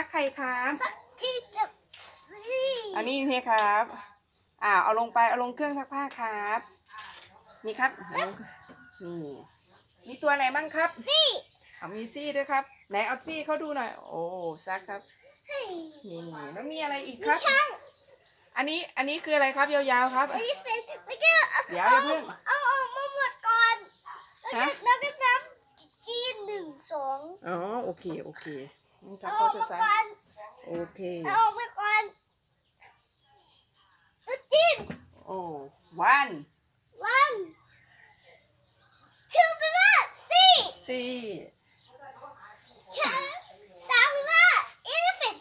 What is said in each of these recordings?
ซักใครครับสักทีกับสีอันนี้นี่ครับอ่าเอาลงไปเอาลงเครื่องซักผ้าครับนี่ครับเอาลงนี่มีตัวอะไรบ้างครับสีเอามีซี่ด้วยครับไหนเอาซี่เขาดูหน่อย โอ้ซักครับเฮ้ยนี่แล้วมีอะไรอีกคมีรับช่างอันนี้อันนี้คืออะไรครับยาวๆครับอันนี้เป็นไม่ใช่เอาเดี๋ยวอย่าเพิ่งเอาเอามาหมดก่อนแล้วฮะก็แล้วก็นับจีนหนึ่งสองอ๋อโอเคโอเค นี่ครับเอาเขาออกจะมาซักก่อนโอเคเอาออกมาก่อนตุ๊ดจีนโอ้วัน one two ไปว่าสี่ซี่สามไปว่า elephant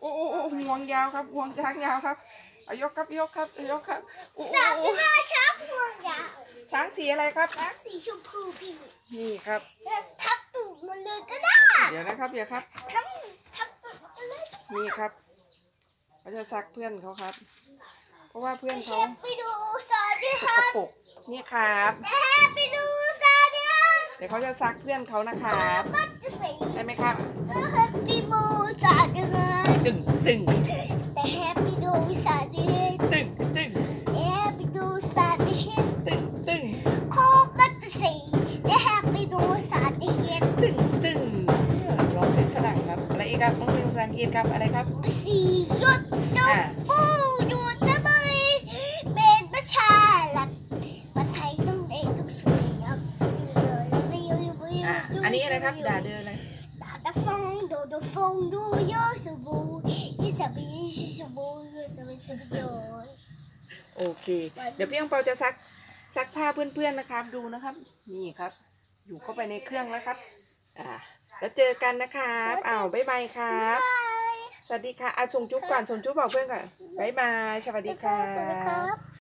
โอ้โอ้โอ้ห่วงยาวครับห่วงช้างยาวครับเอายกครับยกครับยกครับโอ้โอ้สามไปโอ้ว่าช้างพวงยาวช้างสีอะไรครับช้างสีชมพูพิงค์นี่ครับแล้วทับตูด มันเลยก็ได้เดี๋ยวนะครับเดี๋ยวครับ ทับทับตูดมันเลยก็ได้นี่ครับเขาจะซักเพื่อนเขาครับ เพราะว่าเพื่อนแฮเขาปไปดูซาดิสฮักนปรกนี่ครับแฮปไปดูซาดิฮันเดี๋ยวเขาจะซักเพื่อนเขานะครับ ก็จะใส่ใช่ไหมครับแฮปปี้มูซาดิฮันตึงตึงแต่แฮปปี้ดูซาดิ งเอียนคำอะไรครับสีหยดชมพูยูทเไยเป็นประชาลักประไทยต้องได้ต้องสวยงามอันนี้อะไรครับด่าเดินอะไรด่าตะฟงโดดฟงดูเยอะสบู่ยี่สิบยี่สบู่ยี่สิบสยโอเค เดี๋ยวพี่ยังเปาจะซักซักผ้าเพื่อนๆนะครับดูนะครับ นี่ครับ อยู่เข้าไปในเครื่องแล้วครับ อ่า แล้วเจอกันนะครับอ้าวบ๊ายบายครับ拜。สวัสดีค่ะอะส่งจุ๊บก่อนส่งจุ๊บบอกเพื่อนก่อนบ๊ายบายสวัสดีครัสวัสดีครับบ